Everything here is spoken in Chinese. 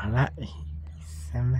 好了行了